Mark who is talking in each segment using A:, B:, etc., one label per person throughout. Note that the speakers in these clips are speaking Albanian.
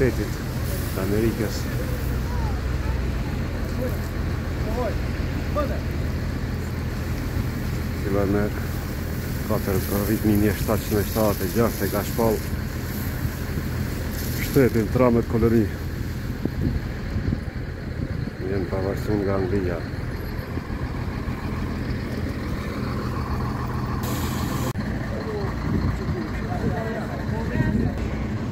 A: Shtetit të Amerikës. Filloi me 4 korrik 1776 e ka shpall shtetin trembët koloni janë pavarësu nga
B: Anglia.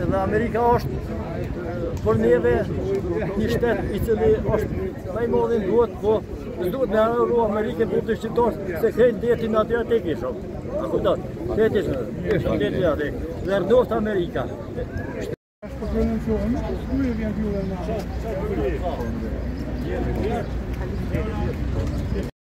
B: Dhe Amerika është për neve një shtet i cili është më i madhi duhet po duhet me rru Amerika për të shqiptar se krejt deti në atyra të kishëm. A kujtoj, deti shë, deti atë, dhe rroftë Amerika.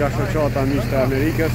A: nga shoqata Miqtë e Amerikës.